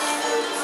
Música